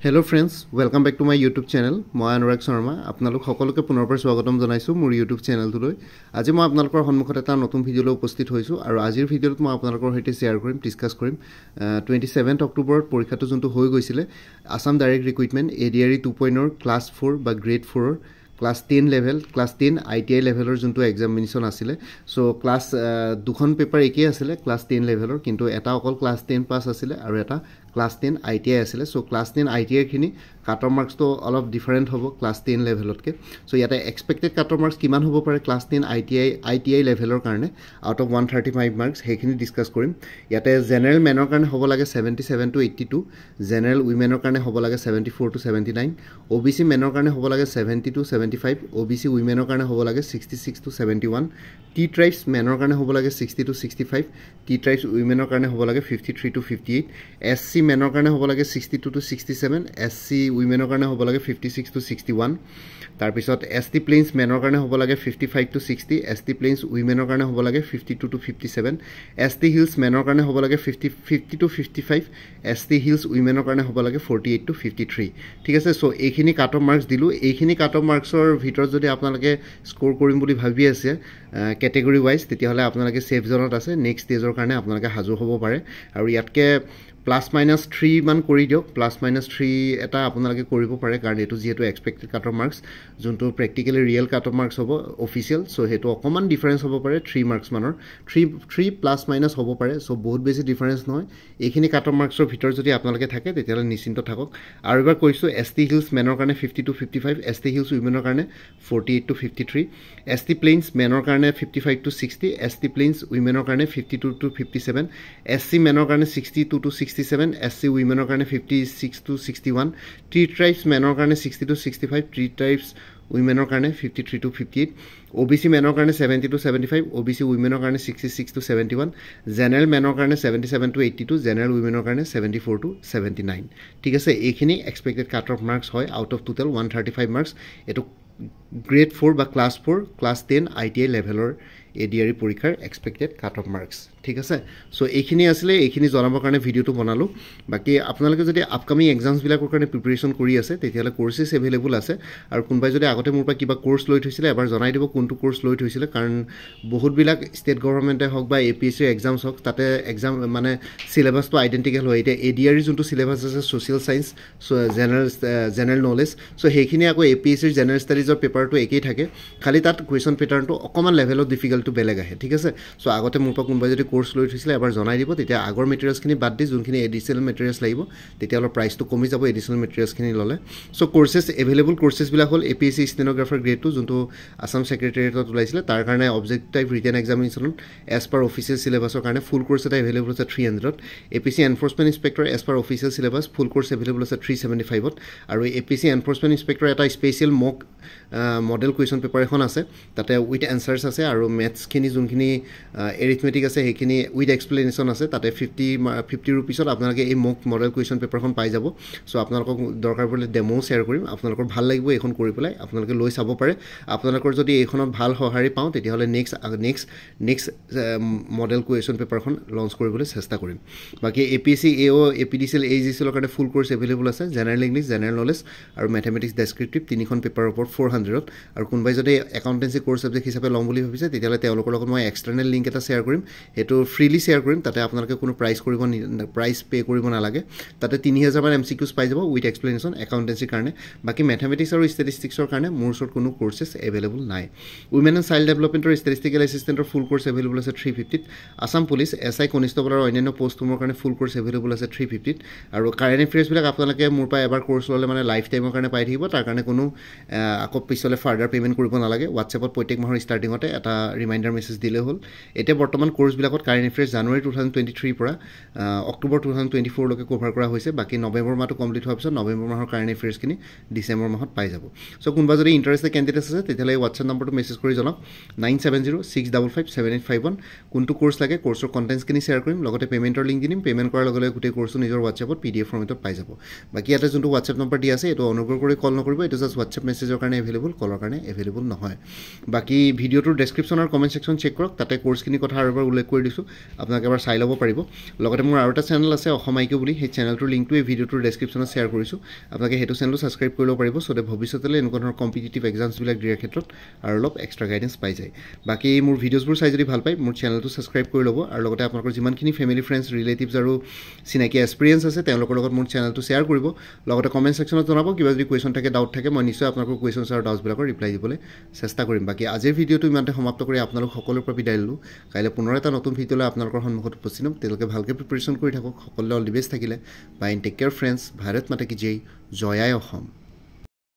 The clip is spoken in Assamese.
Hello' friends welcome back to my YouTube channel মই অনুৰাগ শৰ্মা আপোনালোক সকলোকে পুনৰ পৰা স্বাগতম জনাইছোঁ মোৰ ইউটিউব চেনেলটোলৈ আজি মই আপোনালোকৰ সন্মুখত এটা নতুন ভিডিঅ'লৈ উপস্থিত হৈছোঁ আৰু আজিৰ ভিডিঅ'ত মই আপোনালোকৰ সৈতে শ্বেয়াৰ কৰিম ডিছকাছ কৰিম টুৱেণ্টি ছেভেন্থ অক্টোবৰত পৰীক্ষাটো যোনটো হৈ গৈছিলে Assam direct recruitment A D R E two পইণ্টৰ ক্লাছ ফ'ৰ বা grade ফ'ৰৰ class ten level class ten I T I লেভেলৰ যোনটো এক্সামিনেশ্যন আছিলে চ' ক্লাছ দুখন পেপাৰ একেই আছিলে ক্লাছ টেন লেভেলৰ কিন্তু এটা অকল ক্লাছ টেন পাছ আছিলে আৰু এটা class ten I T I আছিলে so' class ten I T আইখিনি cut off মাৰ্কছটো অলপ ডিফাৰেণ্ট হ'ব ক্লাছ টেন লেভেলতকৈ চ' ইয়াতে এক্সপেক্টেড কাট অফ মাৰ্কছ কিমান হ'ব পাৰে class ten I T I I T I লেভেলৰ কাৰণে out of one thirty five marks সেইখিনি ডিছকাছ কৰিম। ইয়াতে জেনেৰেল মেনৰ কাৰণে হ'ব লাগে seventy seven to eighty two general উইমেনৰ কাৰণে হ'ব লাগে seventy four to seventy nine O' B C মেনৰ কাৰণে হ'ব লাগে seventy to seventy five O' B C উইমেনৰ কাৰণে হ'ব লাগে sixty six to seventy one tea tribes মেনৰ কাৰণে হ'ব লাগে sixty to sixty five tea tribes উইমেনৰ কাৰণে হ'ব লাগে fifty three to fifty eight S C মেনৰ কাৰণে হ'ব লাগে sixty two to sixty seven S C উইমেনৰ কাৰণে হ'ব লাগে fifty six to sixty one তাৰপিছত এছ টি প্লেইনছ মেনৰ কাৰণে হ'ব লাগে fifty five to sixty S T plains উইমেনৰ কাৰণে হ'ব লাগে fifty two to fifty seven S T hills মেনৰ কাৰণে হ'ব লাগে fifty fifty to fifty five S T hills উইমেনৰ কাৰণে হ'ব লাগে forty eight to fifty three ঠিক আছে? চ' এইখিনি কাট অফ মাৰ্কছ দিলোঁ। এইখিনি কাট অফ মাৰ্কছৰ ভিতৰত যদি আপোনালোকে স্ক'ৰ কৰিম বুলি ভাবি আছে কেটেগৰী ৱাইজ তেতিয়াহ'লে আপোনালোকে ছেফ জ'নত আছে নেক্সট ষ্টেজৰ কাৰণে আপোনালোকে সাজু হ'ব পাৰে। আৰু ইয়াতকৈ প্লাছ মাইনাছ থ্ৰী মান কৰি দিয়ক। প্লাছ মাইনাছ থ্ৰী এটা আপোনালোকে কৰিব পাৰে কাৰণ এইটো যিহেতু এক্সপেক্টেড কাট অফ মাৰ্কছ যোনটো practically real cut off marks হ'ব অফিচিয়েল চ' সেইটো অকণমান ডিফাৰেঞ্চ হ'ব পাৰে থ্ৰী মাৰ্কছ মানৰ। থ্ৰী থ্ৰী প্লাছ মাইনাছ হ'ব পাৰে চ' বহুত বেছি ডিফাৰেঞ্চ নহয়। এইখিনি কাট অফ মাৰ্কছৰ ভিতৰত যদি আপোনালোকে থাকে তেতিয়াহ'লে নিশ্চিন্ত থাকক। আৰু এবাৰ কৈছোঁ এছ টি হিলছ মেনৰ কাৰণে fifty to fifty five S T hills উইমেনৰ কাৰণে forty eight to fifty three S T plains মেনৰ কাৰণে fifty five to sixty S T plains উইমেনৰ কাৰণে fifty two to fifty seven S C মেনৰ কাৰণে sixty two to sixty seven S C উইমেনৰ কাৰণে fifty six to sixty one tea tribes মেনৰ কাৰণে sixty to sixty five tea tribes উইমেনৰ কাৰণে fifty three to fifty eight O' B C মেনৰ কাৰণে seventy to seventy five O' B C উইমেনৰ কাৰণে sixty six to seventy one general মেনৰ কাৰণে seventy seven to eighty two general উইমেনৰ কাৰণে seventy four to seventy nine ঠিক আছে এইখিনি এক্সপেক্টেড কাট অফ মাৰ্কছ হয় out of total one thirty five marks এইটো গ্ৰেড ফ'ৰ বা class four class ten I T I লেভেলৰ এ ডি আৰ পৰীক্ষাৰ এক্সপেক্টেড কাট অফ মাৰ্কছ ঠিক আছে? চ' এইখিনি আছিলে এইখিনি জনাবৰ কাৰণে ভিডিঅ'টো বনালোঁ। বাকী আপোনালোকে যদি আপকামিং এক্সামছবিলাকৰ কাৰণে প্ৰিপেৰেশ্যন কৰি আছে তেতিয়াহ'লে কৰ্চেছ এভেইলেবল আছে। আৰু কোনোবাই যদি আগতে মোৰ পৰা কিবা কৰ্চ লৈ থৈছিলে এবাৰ জনাই দিব কোনটো কৰ্চ লৈ থৈছিলে। কাৰণ বহুতবিলাক ষ্টেট গভৰ্ণমেণ্টে হওক বা এ পি এছ চিৰ এক্সামছ হওক তাতে এক্সাম মানে চিলেবাছটো আইডেণ্টিকেল হয়। এতিয়া আৰ যোনটো চিলেবাছ আছে social science general general knowledge so' সেইখিনি আকৌ এ পি এছ চিৰ জেনেৰেল ষ্টাডিজৰ পেপাৰটো একেই থাকে। খালি তাত কুৱেশ্যন পেটাৰ্ণটো অকণমান লেভেলত ডিফিকাল্টটো বেলেগ আহে ঠিক আছে? চ' আগতে মোৰ পৰা কোনোবাই যদি কৰ্চ লৈ থৈছিলে এবাৰ জনাই দিব। তেতিয়া আগৰ মেটেৰিয়েলছখিনি বাদ দি যোনখিনি এডিশ্যনেল মেটেৰিয়েলছ লাগিব তেতিয়া অলপ প্ৰাইচটো কমি যাব এডিশ্যনেল মেটেৰিয়েলছখিনি ল'লে। চ' কৰ্চেছ এভেইলেবল কৰ্চেছবিলাক হ'ল A P S C stenographer গ্ৰেডটো যোনটো আছাম ছেক্ৰেটেৰিয়েটত ওলাইছিলে। তাৰ কাৰণে অবজেক্ট টাইপ ৰিটেন এক্সামিনেশ্যনত এজ পাৰ অফিচিয়েল চিলেবাছৰ কাৰণে ফুল কৰ্চ এটা এভেইলেবল আছে three হাণ্ড্ৰেডত A P C enforcement inspector as per official syllabus full course available আছে থ্ৰী ছেভেণ্টি ফাইভত আৰু A P C enforcement inspector এটা special mock model question paper এখন আছে। তাতে উইথ এনচাৰ্ছ আছে আৰু মেথছখিনি যোনখিনি এৰিথমেটিক আছে সেইখিনি উইথ এক্সপ্লেনেশ্যন আছে। তাতে ফিফটি ফিফটি ৰুপিছত আপোনালোকে এই মক মডেল কুৱেশ্যন পেপাৰখন পাই যাব। চ' আপোনালোকক দৰকাৰ পৰিলে ডেম'ও শ্বেয়াৰ কৰিম। আপোনালোকৰ ভাল লাগিব এইখন কৰি পেলাই। আপোনালোকে লৈ চাব পাৰে। আপোনালোকৰ যদি এইখনত ভাল সঁহাৰি পাওঁ তেতিয়াহ'লে next next next model question পেপাৰখন লঞ্চ কৰিবলৈ চেষ্টা কৰিম। বাকী A P C A O' A P D C L A G C এলৰ কাৰণে ফুল কৰ্চ এভেইলেবল আছে। জেনেৰেল ইংলিছ জেনেৰেল নলেজ আৰু মেথমেটিক্স ডেছক্ৰিপটিভ তিনিখন পেপাৰৰ ওপৰত ফ'ৰ হাণ্ড্ৰেডত আৰু কোনোবাই যদি একাউণ্টেঞ্চি কৰ্চ ছাবজেক্ট হিচাপে ল'ম বুলি ভাবিছে তেতিয়াহ'লে তেওঁলোকৰ লগত মই এক্সটাৰ্নেল লিংক এটা শ্বেয়াৰ কৰিম। সেইটো ফ্ৰীলি শ্বেয়াৰ কৰিম তাতে আপোনালোকে কোনো প্ৰাইচ কৰিব প্ৰাইচ পে' কৰিব নালাগে। তাতে তিনি হাজাৰমান এম চি কিউজ পাই যাব উইথ এক্সপ্লেনেশ্যন একাউণ্টেঞ্চিৰ কাৰণে। বাকী মেথমেটিক্স আৰু ষ্টেটিষ্টিক্সৰ কাৰণে মোৰ ওচৰত কোনো কৰ্চেছ এভেইলেবল নাই। উইমেন এণ্ড চাইল্ড ডেভেলপমেণ্টৰ ষ্টেটিষ্টিকেল এছিষ্টেণ্টৰ ফুল কৰ্চ এভেইলেবল আছে three ফিফটিত Assam police S I constable আৰু অন্যান্য পষ্টসমূহৰ কাৰণে ফুল কৰ্চ এভেইলেবল আছে থ্ৰী ফিফটিত আৰু কাৰেণ্ট এফেয়াৰ্ছবিলাক আপোনালোকে মোৰ পৰা এবাৰ কৰ্চ ল'লে মানে লাইফ টাইমৰ কাৰণে পাই থাকিব। তাৰ কাৰণে কোনো আকৌ পিছলৈ ফাৰ্ডাৰ পে'মেণ্ট কৰিব নালাগে। হোৱাটছএপত প্ৰত্যেক মাহৰ ষ্টাৰ্টিঙতে এটা ৰিমাইণ্ডাৰ মেছেজ দিলেই হ'ল। এতিয়া বৰ্তমান কৰ্চবিলাকত current affairs January two thousand twenty থ্ৰীৰ পৰা অক্টোবৰ টু থাউজেণ্ড টুৱেণ্টি ফ'ৰলৈকে কভাৰ কৰা হৈছে। বাকী নৱেম্বৰ মাহটো কমপ্লিট হোৱাৰ পিছত নৱেম্বৰ মাহৰ কাৰেণ্ট এফেয়াৰ্ছখিনি ডিচেম্বৰ মাহত পাই যাব। চ' কোনোবা যদি ইণ্টাৰেষ্টেড কেণ্ডিডেট আছে তেতিয়াহ'লে হোৱাটছএপ নম্বৰটো মেছেজ কৰি জনাওক। Nine seven zero' six double five seven eight five one কোনটো কৰ্চ লাগে কৰ্চৰ কণ্টেণ্টছখিনি শ্বেয়াৰ কৰিম লগতে পে'মেণ্টৰ লিংক দিম। পে'মেণ্ট কৰাৰ লগে লগে গোটেই কৰ্চটো নিজৰ হোৱাটছএপত পি ডি এফ ফৰ্মেটত পাই যাব। বাকী ইয়াতে যোনটো হোৱাটছএপ নম্বৰ দিয়া আছে এইটো অনুগ্ৰহ কৰি কল নকৰিব এইটো জাষ্ট হোৱাটছএপ মেছেজৰ কাৰণে এভেইলেবল কলৰ কাৰণে এভেইলেবল নহয়। বাকী ভিডিঅ'টোৰ ডেছক্ৰিপশ্যনৰ কমেণ্ট ছেকশ্যন চেক কৰক তাতে কৰ্চখিনিৰ কথা আৰু এবাৰ উল্লেখ কৰি দিছোঁ। আপোনালোকে এবাৰ চাই ল'ব পাৰিব। লগতে মোৰ আৰু এটা চেনেল আছে অসম আইকিউ বুলি। সেই চেনেলটোৰ লিংকটো এই ভিডিঅ'টোৰ ডেছক্ৰিপশ্যনত শ্বেয়াৰ কৰিছোঁ। আপোনালোকে সেইটো চেনেলো ছাবস্ক্ৰাইব কৰি ল'ব পাৰিব যাতে ভৱিষ্যতলৈ এনেকুৱা ধৰণৰ কম্পিটিটিভ এক্সামছবিলাক দিয়াৰ ক্ষেত্ৰত আৰু অলপ এক্সট্ৰা গাইডেঞ্চ পাই যায়। বাকী মোৰ ভিডিঅ'ছবোৰ চাই যদি ভাল পায় মোৰ চেনেলটো ছাবস্ক্ৰাইব কৰি ল'ব। আৰু লগতে আপোনালোকৰ যিমানখিনি ফেমিলি ফ্ৰেণ্ডছ ৰিলেটিভছ আৰু চিনাকি এক্সপিৰিয়েঞ্চ আছে তেওঁলোকৰ লগত মোৰ চেনেলটো শ্বেয়াৰ কৰিব। লগতে কমেণ্ট ছেকশ্যনত জনাব। কিবা যদি কুৱেশ্যন থাকে ডাউট থাকে মই নিশ্চয় আপোনালোকৰ কুৱেশ্যনছ আৰু ডাউটছবিলাকৰ ৰিপ্লাই দিবলৈ চেষ্টা কৰিম। বাকী আজিৰ ভিডিঅ'টো ইমানতে সমাপ্ত কৰি আপোনালোক সকলোৰে পৰা বিদায় ল'লোঁ। কাইলৈ পুনৰ এটা নতুন ভিডিঅ'লৈ আপোনালোকৰ সন্মুখত উপস্থিত হ'ম। তেওঁলোকে ভালকৈ প্ৰিপেৰেশ্যন কৰি থাকক। সকলোৱে অল দি বেষ্ট থাকিলে। Bye take care friends Bharat Mata কি জয়। জয়াই অসম।